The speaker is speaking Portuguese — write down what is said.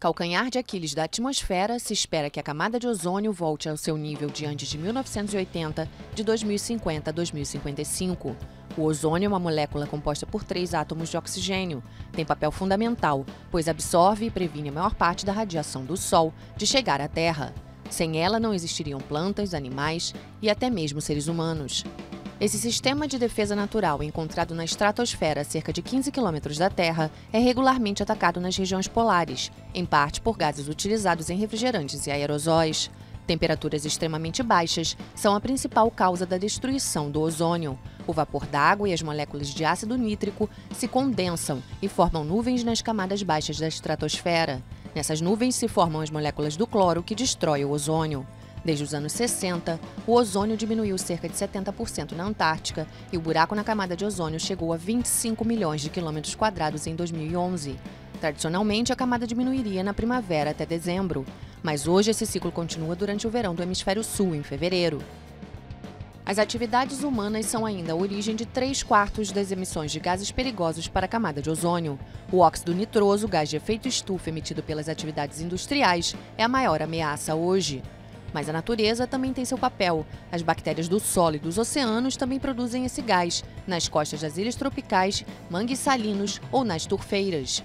Calcanhar de Aquiles da atmosfera, se espera que a camada de ozônio volte ao seu nível de antes de 1980, de 2050 a 2055. O ozônio é uma molécula composta por três átomos de oxigênio. Tem papel fundamental, pois absorve e previne a maior parte da radiação do Sol de chegar à Terra. Sem ela, não existiriam plantas, animais e até mesmo seres humanos. Esse sistema de defesa natural, encontrado na estratosfera a cerca de 15 quilômetros da Terra, é regularmente atacado nas regiões polares, em parte por gases utilizados em refrigerantes e aerosóis. Temperaturas extremamente baixas são a principal causa da destruição do ozônio. O vapor d'água e as moléculas de ácido nítrico se condensam e formam nuvens nas camadas baixas da estratosfera. Nessas nuvens se formam as moléculas do cloro que destrói o ozônio. Desde os anos 60, o ozônio diminuiu cerca de 70% na Antártica e o buraco na camada de ozônio chegou a 25 milhões de quilômetros quadrados em 2011. Tradicionalmente, a camada diminuiria na primavera até dezembro, mas hoje esse ciclo continua durante o verão do hemisfério sul, em fevereiro. As atividades humanas são ainda a origem de 3 quartos das emissões de gases perigosos para a camada de ozônio. O óxido nitroso, gás de efeito estufa emitido pelas atividades industriais, é a maior ameaça hoje. Mas a natureza também tem seu papel. As bactérias do solo e dos oceanos também produzem esse gás, nas costas das ilhas tropicais, mangues salinos ou nas turfeiras.